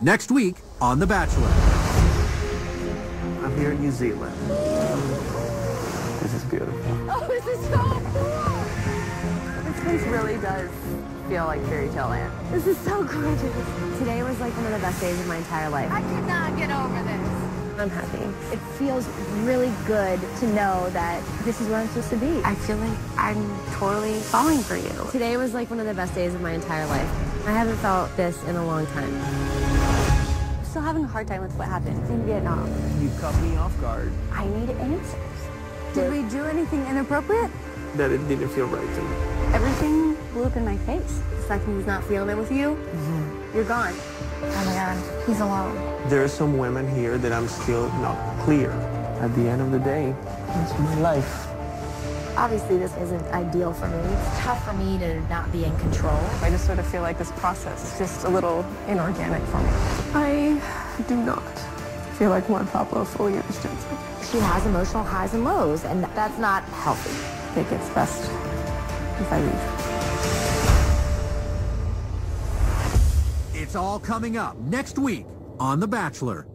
Next week on The Bachelor. I'm here in New Zealand. This is beautiful. Oh, this is so cool! This place really does feel like fairy tale land. This is so gorgeous. Today was like one of the best days of my entire life. I could not get over this. I'm happy. It feels really good to know that this is where I'm supposed to be. I feel like I'm totally falling for you. Today was like one of the best days of my entire life. I haven't felt this in a long time. I'm still having a hard time with what happened in Vietnam. You caught me off guard. I need answers. Did we do anything inappropriate? That it didn't feel right to me. Everything blew up in my face. The second he's not feeling it with you, mm-hmm. you're gone. Oh my god, he's alone. There are some women here that I'm still not clear. At the end of the day, it's my life. Obviously, this isn't ideal for me. It's tough for me to not be in control. I just sort of feel like this process is just a little inorganic for me. I do not feel like Juan Pablo fully understands me. She has emotional highs and lows, and that's not healthy. I think it's best if I leave. It's all coming up next week on The Bachelor.